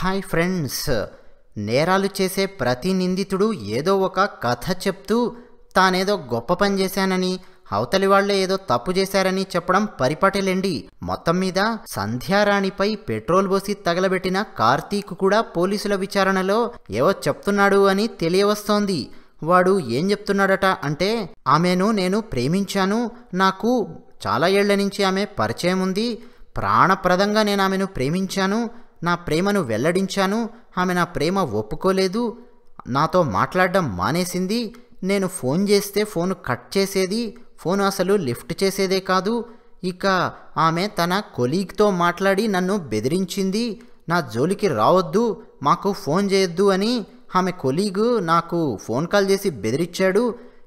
Hi friends. నేరాలు చేసే ప్రతి నిందితుడు ఏదో ఒక కథ చెప్తూ తానేదో గొప్ప పని చేశానని అవతలి వాళ్ళే ఏదో తప్పు చేశారని చెప్పడం పరిపాటిలేండి. మొత్తం మీద సంధ్యారాణిపై పెట్రోల్ పోసి తగలబెట్టిన కార్తీక్ కూడా పోలీసుల విచారణలో ఏవో చెప్తున్నాడు అని తెలియవస్తోంది. వాడు ఏం చెప్తున్నాడట అంటే ఆమెను నేను ప్రేమించాను. నాకు చాలా ఏళ్ళ నుంచి ఆమె పరిచయం ఉంది. ప్రాణప్రదంగా నేను ఆమెను ప్రేమించాను. నా ప్రేమను వెల్లడించాను ఆమె నా ప్రేమ ఒప్పుకోలేదు నాతో మాట్లాడడం మానేసింది నేను ఫోన్ చేస్తే ఫోన్ కట్ చేసేది ఫోన్ అసలు లిఫ్ట్ చేసేదే కాదు ఇక ఆమె తన కొలీగ్తో మాట్లాడి నన్ను బెదిరించింది నా జోలికి రావద్దు మాకు ఫోన్ చేయొద్దు అని ఆమె కొలీగు నాకు ఫోన్ కాల్ చేసి బెదిరించాడు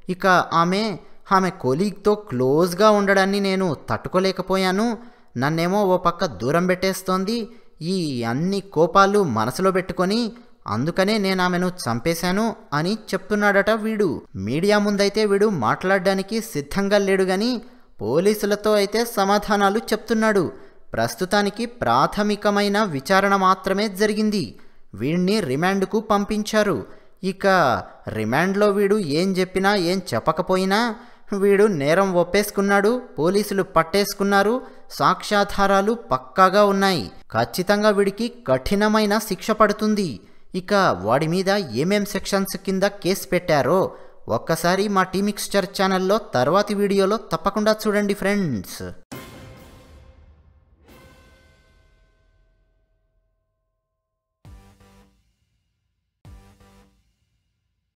ఇక ఆమె ఆమె కొలీగ్తో క్లోజ్గా ఉండడాన్ని నేను తట్టుకోలేకపోయాను నన్నేమో ఓ పక్క దూరం పెట్టేస్తోంది ఈ అన్ని కోపాలు మనసులో పెట్టుకొని అందుకనే నేను ఆమెను చంపేశాను అని చెప్తున్నాడట వీడు. మీడియా ముందైతే వీడు మాట్లాడడానికి సిద్ధంగా లేడు గాని పోలీసులతో అయితే సమాధానాలు చెప్తున్నాడు. ప్రస్తుతానికి ప్రాథమికమైన విచారణ మాత్రమే జరిగింది. వీడిని రిమాండ్కు పంపించారు. ఇక రిమాండ్లో వీడు ఏం చెప్పినా ఏం చెప్పకపోయినా వీడు నేరం ఒప్పేసుకున్నాడు పోలీసులు పట్టేసుకున్నారు సాక్ష్యాధారాలు పక్కాగా ఉన్నాయి. ఖచ్చితంగా వీడికి కఠినమైన శిక్ష పడుతుంది. ఇక వాడి మీద ఏమేం సెక్షన్స్ కింద కేసు పెట్టారో ఒక్కసారి మా టీమిక్స్చర్ ఛానల్లో తర్వాతి వీడియోలో తప్పకుండా చూడండి ఫ్రెండ్స్.